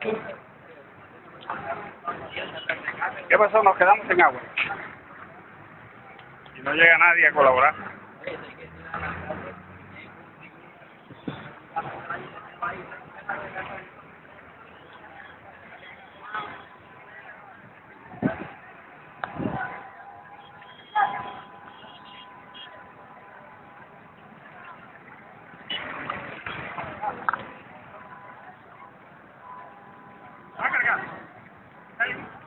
¿Qué pasó? Nos quedamos sin agua. Y no llega nadie a colaborar. Yeah.